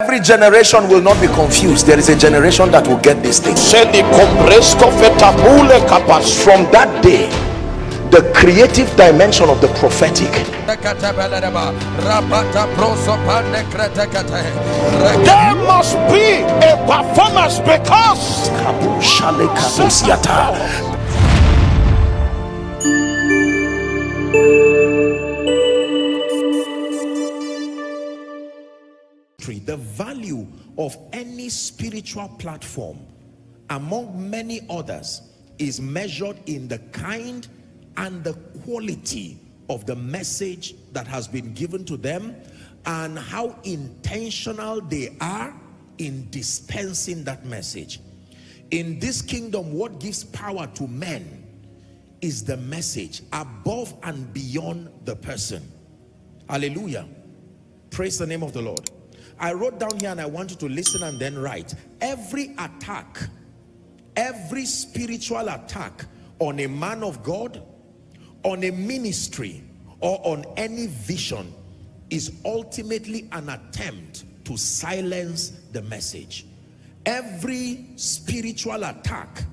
Every generation will not be confused. There is a generation that will get this thing. From that day, the creative dimension of the prophetic. There must be a performance because the value of any spiritual platform among many others is measured in the kind and the quality of the message that has been given to them and how intentional they are in dispensing that message. In this kingdom, what gives power to men is the message above and beyond the person. Hallelujah. Praise the name of the Lord. I wrote down here and I want you to listen and then write. Every attack, every spiritual attack on a man of God, on a ministry, or on any vision is ultimately an attempt to silence the message. Every spiritual attack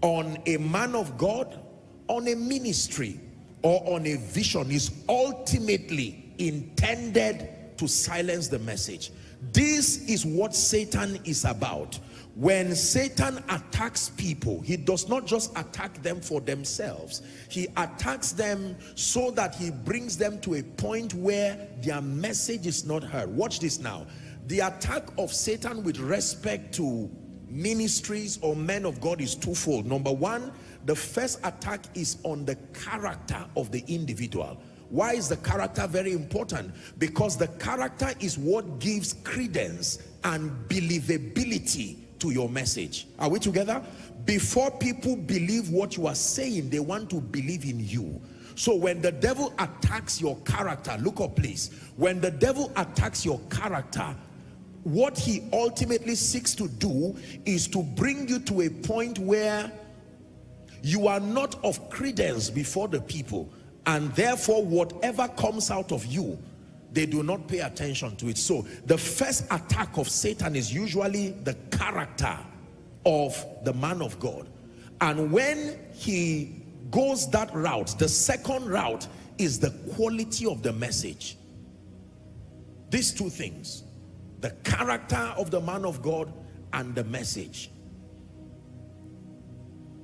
on a man of God, on a ministry, or on a vision is ultimately intended to silence the message. This is what Satan is about. When Satan attacks people, he does not just attack them for themselves. He attacks them so that he brings them to a point where their message is not heard. Watch this now. The attack of Satan with respect to ministries or men of God is twofold. Number one, the first attack is on the character of the individual. Why is the character very important? Because the character is what gives credence and believability to your message. Are we together? Before people believe what you are saying, they want to believe in you. So when the devil attacks your character, look up please. When the devil attacks your character, what he ultimately seeks to do is to bring you to a point where you are not of credence before the people and therefore whatever comes out of you they do not pay attention to it. So the first attack of satan is usually the character of the man of god. And when he goes that route the second route is the quality of the message. These two things the character of the man of god and the message.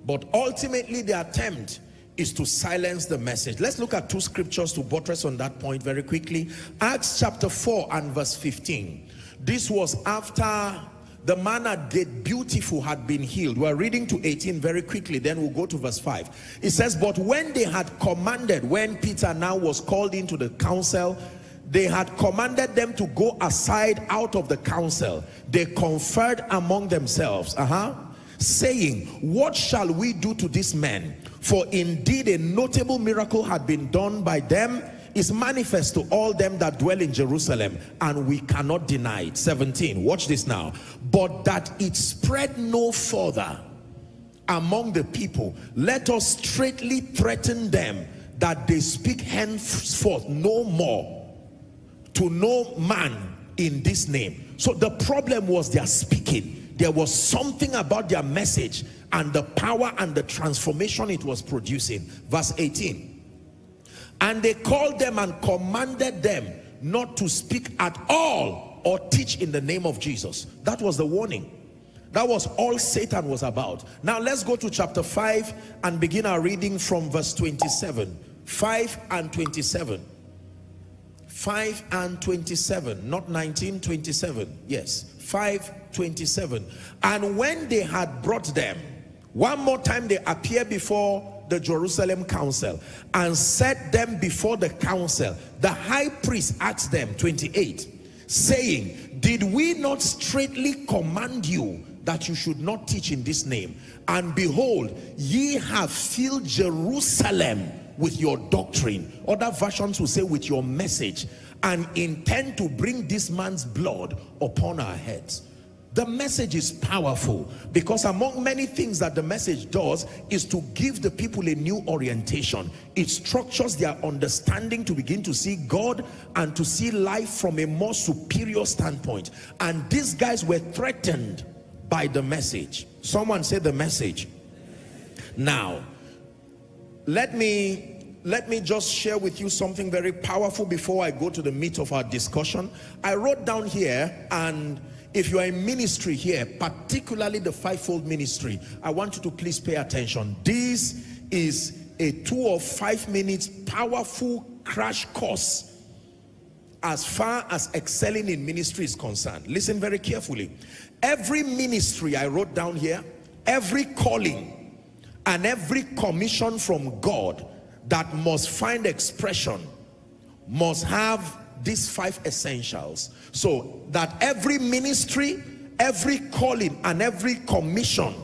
But ultimately the attempt is to silence the message. Let's look at two scriptures to buttress on that point very quickly. Acts chapter 4 and verse 15. This was after the man at gate beautiful had been healed. We're reading to 18 very quickly, then we'll go to verse 5. It says, But when they had commanded, when Peter now was called into the council, they had commanded them to go aside out of the council. They conferred among themselves, uh-huh, saying, What shall we do to this men? For indeed a notable miracle had been done by them is manifest to all them that dwell in Jerusalem and we cannot deny it. 17 watch this now. But that it spread no further among the people let us straightly threaten them that they speak henceforth no more to no man in this name. So the problem was their speaking there was something about their message and the power and the transformation it was producing. Verse 18. And they called them and commanded them not to speak at all or teach in the name of Jesus. That was the warning. That was all Satan was about. Now let's go to chapter 5 and begin our reading from verse 27. 5 and 27. 5 and 27, not 19, 27. Yes, 5, 27. And when they had brought them, one more time they appear before the Jerusalem council and set them before the council. The high priest asked them, 28, saying, Did we not straightly command you that you should not teach in this name? And behold, ye have filled Jerusalem with your doctrine. Other versions will say with your message and intend to bring this man's blood upon our heads. The message is powerful because among many things that the message does is to give the people a new orientation. It structures their understanding to begin to see God and to see life from a more superior standpoint. And these guys were threatened by the message. Someone said the message. Now, let me let me just share with you something very powerful before I go to the meat of our discussion. I wrote down here and if you are in ministry here, particularly the fivefold ministry, I want you to please pay attention. This is a two or five minutes powerful crash course as far as excelling in ministry is concerned. Listen very carefully. Every ministry I wrote down here, every calling and every commission from God that must find expression must have these five essentials. So that every ministry every calling and every commission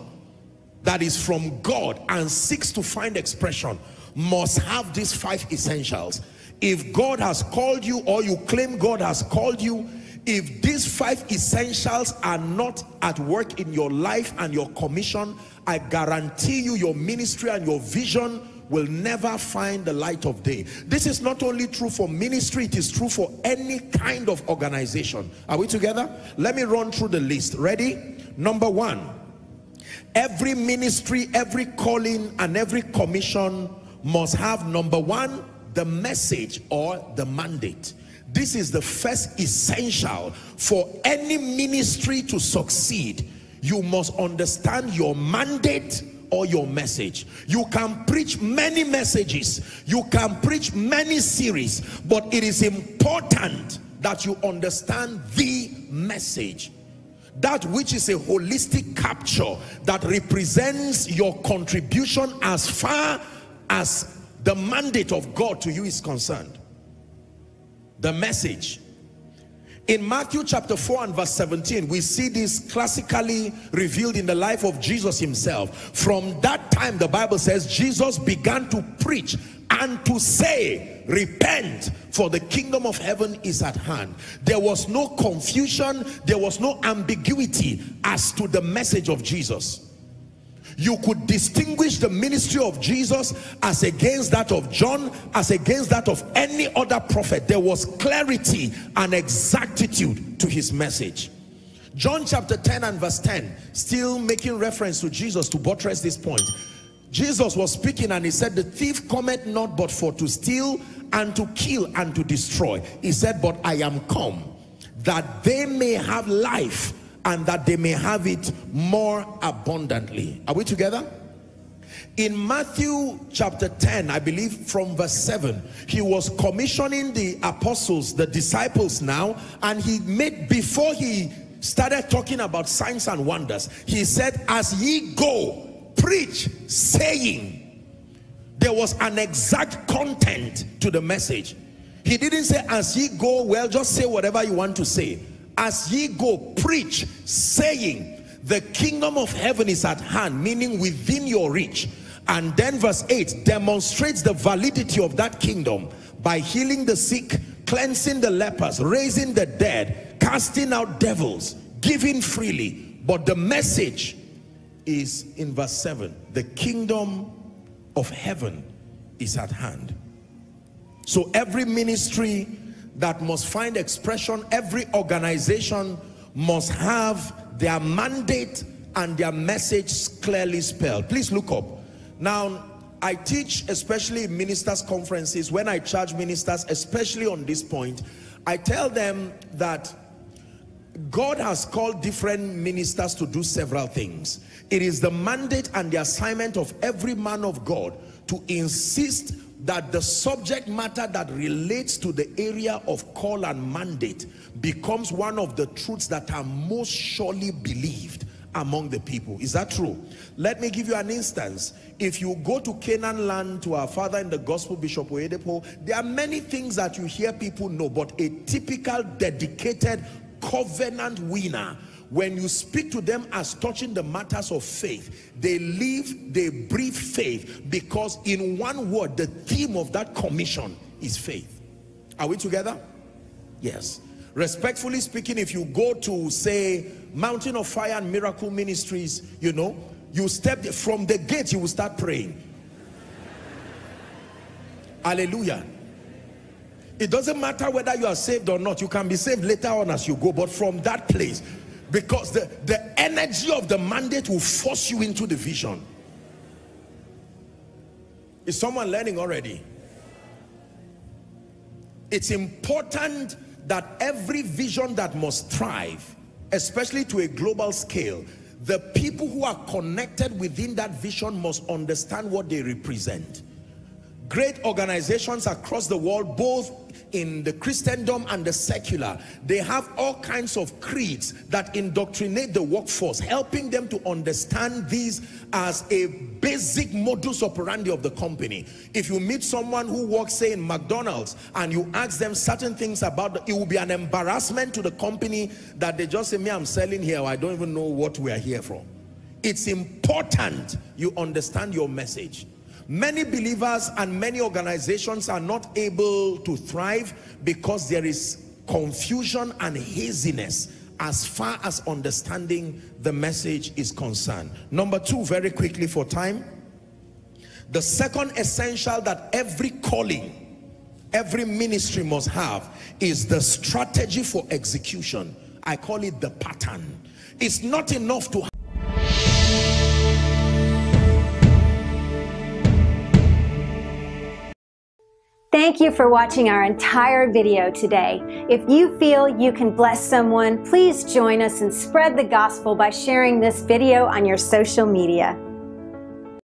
that is from God and seeks to find expression must have these five essentials. If God has called you or you claim God has called you if these five essentials are not at work in your life and your commission I guarantee you your ministry and your vision will never find the light of day. This is not only true for ministry, it is true for any kind of organization. Are we together? Let me run through the list. Ready? Number one, every ministry, every calling, and every commission must have number one, the message or the mandate. This is the first essential for any ministry to succeed. You must understand your mandate or your message. You can preach many messages. You can preach many series. But it is important that you understand the message. That which is a holistic capture that represents your contribution as far as the mandate of God to you is concerned. The message in Matthew chapter 4 and verse 17, we see this classically revealed in the life of Jesus himself. From that time, the Bible says, Jesus began to preach and to say, repent, for the kingdom of heaven is at hand. There was no confusion, there was no ambiguity as to the message of Jesus you could distinguish the ministry of Jesus as against that of John, as against that of any other prophet. There was clarity and exactitude to his message. John chapter 10 and verse 10, still making reference to Jesus to buttress this point. Jesus was speaking and he said, the thief cometh not but for to steal and to kill and to destroy. He said, but I am come that they may have life and that they may have it more abundantly. Are we together? In Matthew chapter 10, I believe from verse 7, he was commissioning the apostles, the disciples now, and he made, before he started talking about signs and wonders, he said, as ye go, preach, saying, there was an exact content to the message. He didn't say, as ye go, well, just say whatever you want to say as ye go preach saying the kingdom of heaven is at hand meaning within your reach. And then verse 8 demonstrates the validity of that kingdom by healing the sick cleansing the lepers raising the dead casting out devils giving freely. But the message is in verse 7 the kingdom of heaven is at hand. So every ministry that must find expression. Every organization must have their mandate and their message clearly spelled. Please look up. Now, I teach, especially in ministers' conferences, when I charge ministers, especially on this point, I tell them that God has called different ministers to do several things. It is the mandate and the assignment of every man of God to insist that the subject matter that relates to the area of call and mandate becomes one of the truths that are most surely believed among the people. Is that true? Let me give you an instance. If you go to Canaan land to our father in the gospel, Bishop Oyedepo, there are many things that you hear people know, but a typical dedicated covenant winner when you speak to them as touching the matters of faith they live they breathe faith because in one word the theme of that commission is faith are we together yes Respectfully speaking, if you go to, say, Mountain of Fire and Miracle Ministries, you know, you step from the gate, you will start praying. Hallelujah. It doesn't matter whether you are saved or not. You can be saved later on as you go. But from that place, because the, the energy of the mandate will force you into the vision. Is someone learning already? It's important that every vision that must thrive, especially to a global scale, the people who are connected within that vision must understand what they represent. Great organizations across the world, both in the Christendom and the secular, they have all kinds of creeds that indoctrinate the workforce, helping them to understand these as a basic modus operandi of the company. If you meet someone who works, say, in McDonald's, and you ask them certain things about, the, it will be an embarrassment to the company that they just say, me, I'm selling here, I don't even know what we are here for. It's important you understand your message. Many believers and many organizations are not able to thrive because there is confusion and haziness as far as understanding the message is concerned. Number two, very quickly for time. The second essential that every calling, every ministry must have is the strategy for execution. I call it the pattern. It's not enough to Thank you for watching our entire video today. If you feel you can bless someone, please join us and spread the gospel by sharing this video on your social media.